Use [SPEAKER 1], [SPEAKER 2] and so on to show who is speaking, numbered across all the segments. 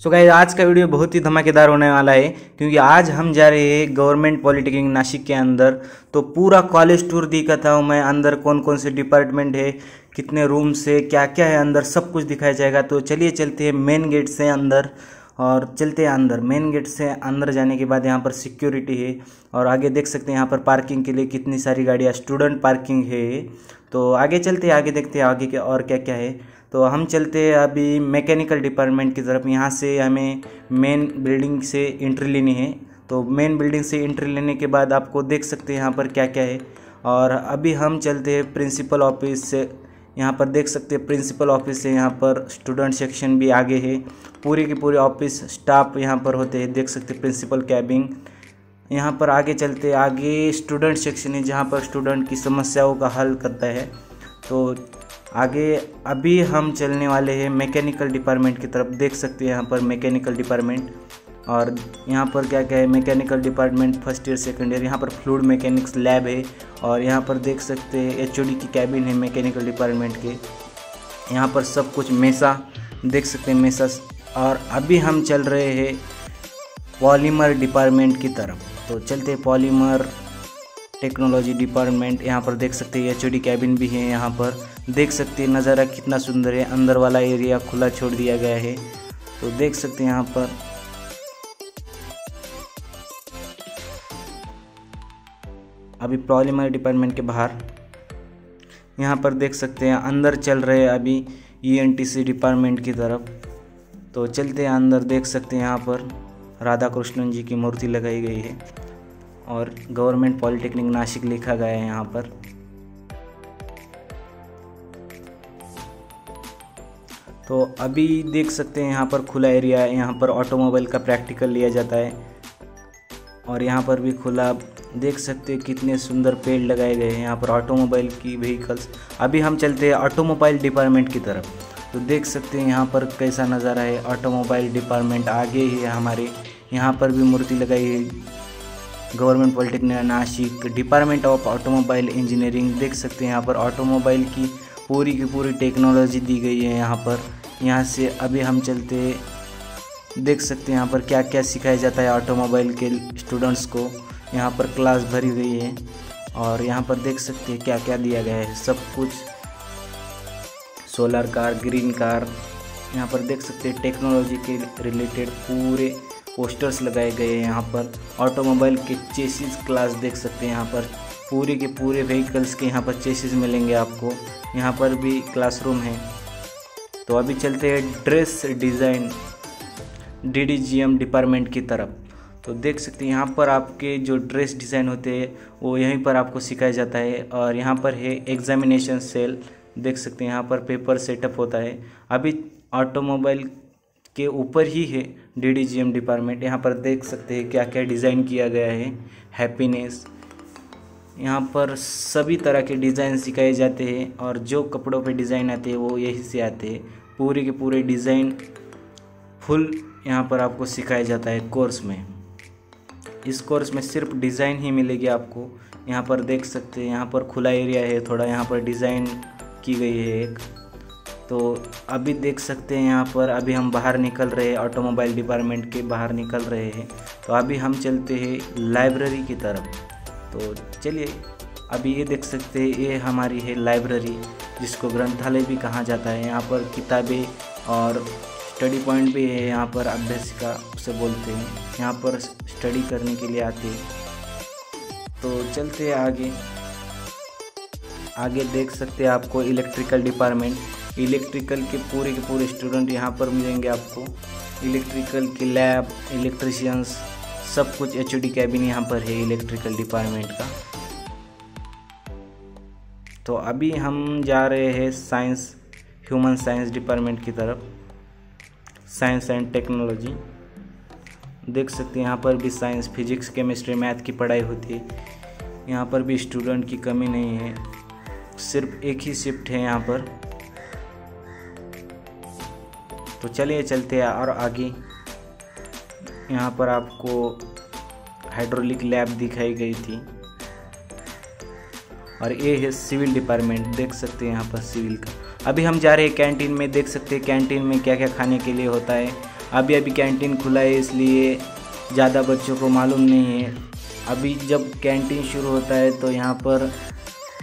[SPEAKER 1] सो so guys आज का video बहुत ही धमाकेदार होने वाला है, क्योंकि आज हम जा रहे हैं गवर्नमेंट पॉलिटेक्निक नासिक के अंदर। तो पूरा कॉलेज टूर दिखाता हूँ मैं, अंदर कौन कौन से डिपार्टमेंट है, कितने रूम्स है क्या क्या है अंदर, सब कुछ दिखाया जाएगा। तो चलिए चलते हैं मेन गेट से अंदर। और चलते हैं अंदर। मेन गेट से अंदर जाने के बाद यहाँ पर सिक्योरिटी है और आगे देख सकते हैं यहाँ पर पार्किंग के लिए कितनी सारी गाड़ियाँ स्टूडेंट पार्किंग है। तो आगे चलते हैं, आगे देखते हैं आगे के और क्या क्या है। तो हम चलते हैं अभी मैकेनिकल डिपार्टमेंट की तरफ़। यहाँ से हमें मेन बिल्डिंग से एंट्री लेनी है। तो मेन बिल्डिंग से एंट्री लेने के बाद आपको देख सकते हैं यहाँ पर क्या क्या है। और अभी हम चलते हैं प्रिंसिपल ऑफ़िस से यहाँ पर देख सकते हैं प्रिंसिपल ऑफ़िस है, यहाँ पर स्टूडेंट सेक्शन भी आगे है। पूरे के पूरे ऑफ़िस स्टाफ यहाँ पर होते हैं, देख सकते हैं प्रिंसिपल कैबिंग यहाँ पर आगे चलते आगे स्टूडेंट सेक्शन है जहाँ पर स्टूडेंट की समस्याओं का हल करता है। तो आगे अभी हम चलने वाले हैं मैकेनिकल डिपार्टमेंट की तरफ़, देख सकते हैं यहाँ पर मैकेनिकल डिपार्टमेंट और यहाँ पर क्या क्या है mechanical department first year second year यहाँ पर फ्लूड मैकेनिक्स लैब है और यहाँ पर देख सकते हैं एच की कैबिन है मैकेनिकल डिपार्टमेंट के। यहाँ पर सब कुछ मेसा देख सकते हैं मेसा और अभी हम चल रहे हैं पॉलीमर डिपार्टमेंट की तरफ़। तो चलते पॉलीमर टेक्नोलॉजी डिपार्टमेंट यहाँ पर देख सकते हैं एच कैबिन भी है यहाँ पर। देख सकते हैं नज़ारा कितना सुंदर है, अंदर वाला एरिया खुला छोड़ दिया गया है। तो देख सकते हैं यहाँ पर अभी पॉलीमर डिपार्टमेंट के बाहर। यहाँ पर देख सकते हैं, अंदर चल रहे अभी ईएनटीसी डिपार्टमेंट की तरफ़। तो चलते हैं अंदर, देख सकते हैं यहाँ पर राधा कृष्णन जी की मूर्ति लगाई गई है और गवर्नमेंट पॉलिटेक्निक नासिक लिखा गया है यहाँ पर। तो अभी देख सकते हैं यहाँ पर खुला एरिया है, यहाँ पर ऑटोमोबाइल का प्रैक्टिकल लिया जाता है और यहाँ पर भी खुला देख सकते हैं कितने सुंदर पेड़ लगाए गए हैं यहाँ पर ऑटोमोबाइल की व्हीकल्स अभी हम चलते हैं ऑटोमोबाइल डिपार्टमेंट की तरफ़। तो देख सकते हैं यहाँ पर कैसा नज़ारा है, ऑटोमोबाइल डिपार्टमेंट आगे ही है हमारे। यहाँ पर भी मूर्ति लगाई है। Government polytechnic Nashik department of automobile engineering. देख सकते हैं यहाँ पर ऑटोमोबाइल की पूरी की पूरी टेक्नोलॉजी दी गई है यहाँ पर। यहाँ से अभी हम चलते देख सकते हैं यहाँ पर क्या क्या सिखाया जाता है ऑटोमोबाइल के स्टूडेंट्स को। यहाँ पर क्लास भरी गई है और यहाँ पर देख सकते हैं क्या क्या दिया गया है। सब कुछ। सोलर कार, ग्रीन कार, यहाँ पर देख सकते हैं टेक्नोलॉजी के रिलेटेड पूरे पोस्टर्स लगाए गए हैं यहाँ पर। ऑटोमोबाइल के चेसिस क्लास देख सकते हैं यहाँ पर। पूरे के पूरे व्हीकल्स के यहाँ पर चेसिस मिलेंगे आपको। यहाँ पर भी क्लासरूम है। तो अभी चलते हैं ड्रेस डिज़ाइन, डीडीजीएम डिपार्टमेंट की तरफ़। तो देख सकते हैं, यहाँ पर आपके जो ड्रेस डिज़ाइन होते हैं, वो यहीं पर आपको सिखाया जाता है और यहाँ पर है एग्जामिनेशन सेल देख सकते हैं, यहाँ पर पेपर सेटअप होता है। अभी ऑटोमोबाइल के ऊपर ही है D D G M department यहाँ पर देख सकते हैं क्या क्या डिज़ाइन किया गया है। हैप्पीनेस यहाँ पर सभी तरह के डिज़ाइन सिखाए जाते हैं और जो कपड़ों पे डिज़ाइन आते हैं, वो यहीं से आते हैं। पूरे के पूरे डिज़ाइन फुल यहाँ पर आपको सिखाया जाता है कोर्स में। इस कोर्स में सिर्फ़ डिज़ाइन ही मिलेगी आपको। यहाँ पर देख सकते हैं, यहाँ पर खुला एरिया है, थोड़ा यहाँ पर डिज़ाइन की गई है एक। तो अभी देख सकते हैं यहाँ पर, अभी हम बाहर निकल रहे हैं, ऑटोमोबाइल डिपार्टमेंट के बाहर निकल रहे हैं। तो अभी हम चलते हैं लाइब्रेरी की तरफ़। तो चलिए, अभी ये देख सकते हैं, ये हमारी है लाइब्रेरी, जिसको ग्रंथालय भी कहा जाता है। यहाँ पर किताबें और स्टडी पॉइंट भी है, यहाँ पर अभ्यासिका उसे बोलते हैं। यहाँ पर स्टडी करने के लिए आते हैं। तो चलते हैं आगे। आगे देख सकते हैं आपको इलेक्ट्रिकल डिपार्टमेंट। इलेक्ट्रिकल के पूरे के पूरे स्टूडेंट यहाँ पर मिलेंगे आपको। इलेक्ट्रिकल की लैब, इलेक्ट्रिशियंस, सब कुछ एच डी कैबिन यहाँ पर है इलेक्ट्रिकल डिपार्टमेंट का। तो अभी हम जा रहे हैं साइंस, ह्यूमन साइंस डिपार्टमेंट की तरफ़। Science and technology. देख सकते हैं, यहाँ पर भी साइंस, फिजिक्स, केमिस्ट्री, मैथ की पढ़ाई होती है। यहाँ पर भी स्टूडेंट की कमी नहीं है। सिर्फ़ एक ही शिफ्ट है यहाँ पर। तो चलिए चलते हैं और आगे। यहाँ पर आपको हाइड्रोलिक लैब दिखाई गई थी। और ये है सिविल डिपार्टमेंट, देख सकते हैं यहाँ पर सिविल का। अभी हम जा रहे हैं कैंटीन में, देख सकते हैं कैंटीन में क्या क्या खाने के लिए होता है। अभी अभी कैंटीन खुला है, इसलिए ज़्यादा बच्चों को मालूम नहीं है। अभी जब कैंटीन शुरू होता है तो यहाँ पर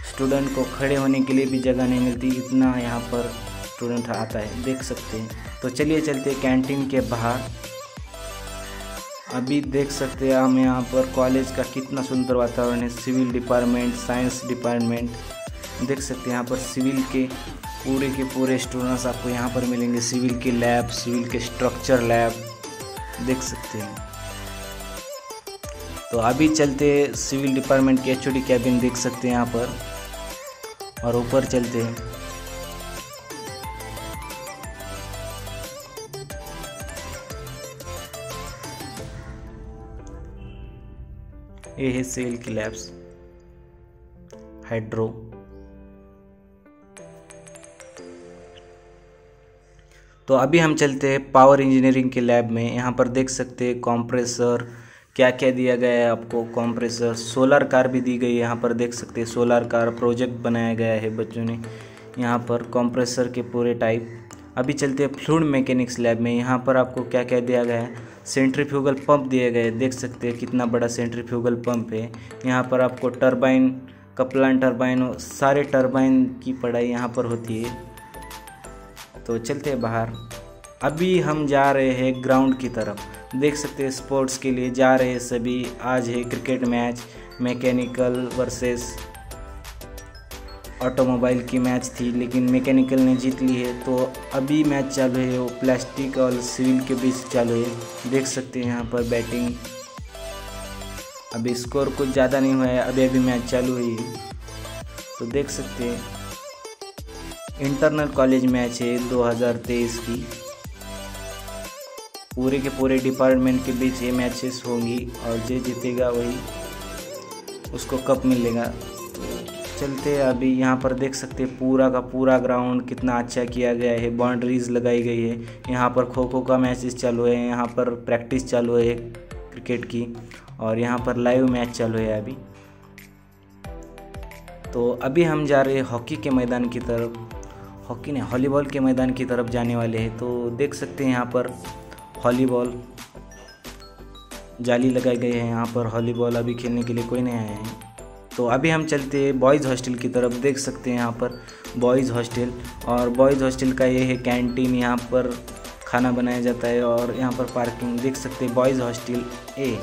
[SPEAKER 1] स्टूडेंट को खड़े होने के लिए भी जगह नहीं मिलती, इतना यहाँ पर स्टूडेंट आता है, देख सकते हैं। तो चलिए चलते कैंटीन के बाहर। अभी देख सकते हैं हम यहाँ पर कॉलेज का कितना सुंदर वातावरण है। सिविल डिपार्टमेंट, साइंस डिपार्टमेंट, देख सकते हैं यहाँ पर सिविल के पूरे के पूरे स्टूडेंट्स आपको यहाँ पर मिलेंगे। सिविल के लैब सिविल के स्ट्रक्चर लैब देख सकते हैं। तो अभी चलते सिविल डिपार्टमेंट के एच कैबिन देख सकते हैं यहाँ पर। और ऊपर चलते हैं। ये है सेल की लैब्स हाइड्रो तो अभी हम चलते हैं पावर इंजीनियरिंग के लैब में। यहाँ पर देख सकते हैं कॉम्प्रेसर क्या क्या दिया गया है आपको? कॉम्प्रेसर सोलर कार भी दी गई है। यहाँ पर देख सकते हैं सोलर कार प्रोजेक्ट बनाया गया है बच्चों ने। यहाँ पर कॉम्प्रेसर के पूरे टाइप अभी चलते हैं फ्लूड मैकेनिक्स लैब में। यहाँ पर आपको क्या क्या दिया गया है? सेंट्रीफ्यूगल पंप दिए गए। देख सकते हैं कितना बड़ा सेंट्रीफ्यूगल पंप है। यहाँ पर आपको टर्बाइन, कपलान टर्बाइन सारे टर्बाइन की पढ़ाई यहाँ पर होती है। तो चलते हैं बाहर। अभी हम जा रहे हैं ग्राउंड की तरफ़। देख सकते हैं स्पोर्ट्स के लिए जा रहे हैं सभी। आज है cricket match, mechanical versus automobile की मैच थी, लेकिन मैकेनिकल ने जीत ली है। तो अभी मैच चालू है वो प्लास्टिक और सिविल के बीच चालू है। देख सकते हैं यहाँ पर बैटिंग। अभी स्कोर कुछ ज़्यादा नहीं हुआ है, अभी अभी मैच चालू हुई तो देख सकते हैं, इंटरनल कॉलेज मैच है 2023 की। पूरे के पूरे डिपार्टमेंट के बीच ये मैचेस होंगी और जो जीतेगा वही, उसको कप मिलेगा। चलते अभी यहाँ पर देख सकते हैं पूरा का पूरा ग्राउंड कितना अच्छा किया गया है। बाउंड्रीज लगाई गई है। यहाँ पर खो खो का मैचेस चालू है। यहाँ पर प्रैक्टिस चालू है क्रिकेट की। और यहाँ पर लाइव मैच चालू है अभी। तो अभी हम जा रहे हैं हॉकी के मैदान की तरफ़। हॉकी ने हॉलीबॉल के मैदान की तरफ़ जाने वाले हैं। तो देख सकते हैं यहाँ पर हॉलीबॉल जाली लगाई गई है। यहाँ पर हॉलीबॉल अभी खेलने के लिए कोई नहीं आया है। तो अभी हम चलते हैं बॉयज़ हॉस्टल की तरफ़, देख सकते हैं यहाँ पर बॉयज़ हॉस्टल और बॉयज़ हॉस्टल का ये है कैंटीन यहाँ पर खाना बनाया जाता है और यहाँ पर पार्किंग देख सकते हैं बॉयज़ हॉस्टल ए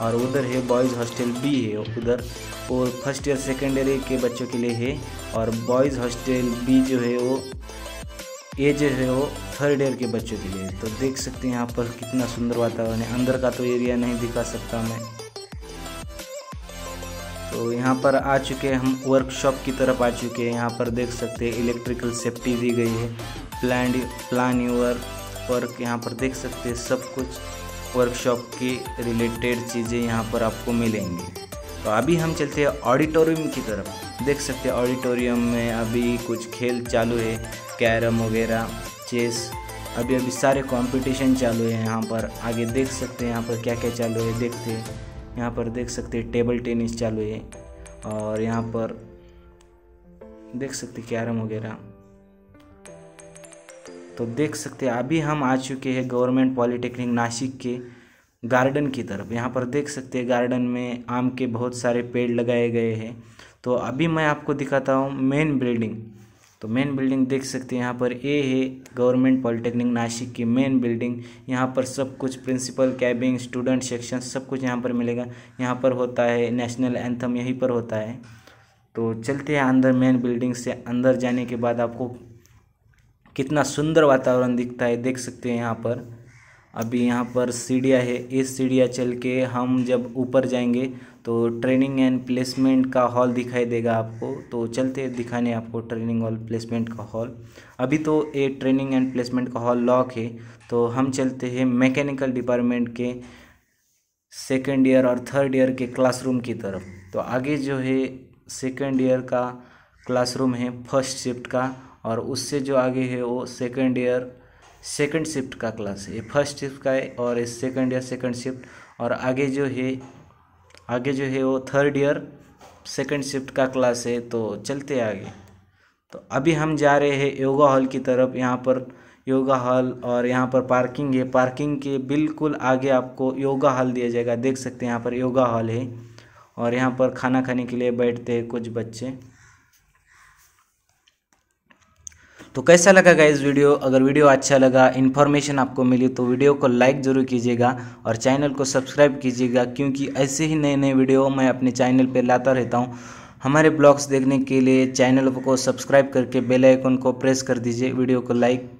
[SPEAKER 1] और उधर है बॉयज़ हॉस्टल बी है, उधर वो फ़र्स्ट ईयर सेकेंड ईयर के बच्चों के लिए है और बॉयज़ हॉस्टल बी जो है वो ए जो है वो थर्ड ईयर के बच्चों के लिए तो देख सकते हैं यहाँ पर कितना सुंदर वातावरण है। अंदर का तो एरिया नहीं दिखा सकता मैं। तो यहाँ पर आ चुके हम वर्कशॉप की तरफ़ आ चुके हैं। यहाँ पर देख सकते हैं इलेक्ट्रिकल सेफ्टी दी गई है। प्लान प्लान यूर वर्क यहाँ पर देख सकते हैं, सब कुछ वर्कशॉप की रिलेटेड चीज़ें यहाँ पर आपको मिलेंगी। तो अभी हम चलते हैं ऑडिटोरियम की तरफ़। देख सकते हैं ऑडिटोरियम में अभी कुछ खेल चालू है, कैरम वगैरह, चेस। अभी अभी सारे कंपटीशन चालू है यहाँ पर। आगे देख सकते हैं, यहाँ पर क्या क्या चालू है, देखते हैं। यहाँ पर देख सकते हैं, टेबल टेनिस चालू है और यहाँ पर देख सकते कैरम वगैरह। तो देख सकते हैं, अभी हम आ चुके हैं गवर्नमेंट पॉलिटेक्निक नासिक के गार्डन की तरफ़। यहाँ पर देख सकते हैं गार्डन में आम के बहुत सारे पेड़ लगाए गए हैं। तो अभी मैं आपको दिखाता हूँ मेन बिल्डिंग। तो मेन बिल्डिंग देख सकते हैं, यहाँ पर ए है गवर्नमेंट पॉलिटेक्निक नासिक की मेन बिल्डिंग यहाँ पर सब कुछ प्रिंसिपल कैबिन स्टूडेंट सेक्शन सब कुछ यहाँ पर मिलेगा। यहाँ पर होता है नेशनल एंथम यहीं पर होता है। तो चलते हैं अंदर मेन बिल्डिंग से। अंदर जाने के बाद आपको कितना सुंदर वातावरण दिखता है, देख सकते हैं यहाँ पर। अभी यहाँ पर सीढ़ियाँ है। इस सीढ़ियाँ चल के हम जब ऊपर जाएँगे तो ट्रेनिंग एंड प्लेसमेंट का हॉल दिखाई देगा आपको। तो चलते दिखाने आपको ट्रेनिंग और प्लेसमेंट का हॉल। अभी तो ये ट्रेनिंग एंड प्लेसमेंट का हॉल लॉक है। तो हम चलते हैं मैकेनिकल डिपार्टमेंट के सेकेंड ईयर और थर्ड ईयर के क्लासरूम की तरफ़। तो आगे जो है सेकेंड ईयर का क्लासरूम है, फ़र्स्ट शिफ्ट का। और उससे जो आगे है वो सेकेंड ईयर सेकंड शिफ्ट का क्लास है। ये फ़र्स्ट शिफ्ट का है और इस सेकंड ईयर सेकंड शिफ्ट और आगे जो है, आगे जो है वो थर्ड ईयर सेकंड शिफ्ट का क्लास है तो चलते आगे। तो अभी हम जा रहे हैं योगा हॉल की तरफ़। यहाँ पर योगा हॉल और यहाँ पर पार्किंग है। पार्किंग के बिल्कुल आगे आपको योगा हॉल दिया जाएगा। देख सकते हैं यहाँ पर योगा हॉल है और यहाँ पर खाना खाने के लिए बैठते हैं कुछ बच्चे। तो कैसा लगा गाइज़ वीडियो अगर वीडियो अच्छा लगा इन्फॉर्मेशन आपको मिली तो वीडियो को लाइक ज़रूर कीजिएगा और चैनल को सब्सक्राइब कीजिएगा, क्योंकि ऐसे ही नए नए वीडियो मैं अपने चैनल पर लाता रहता हूँ। हमारे ब्लॉग्स देखने के लिए चैनल को सब्सक्राइब करके बेल आइकन को प्रेस कर दीजिए वीडियो को लाइक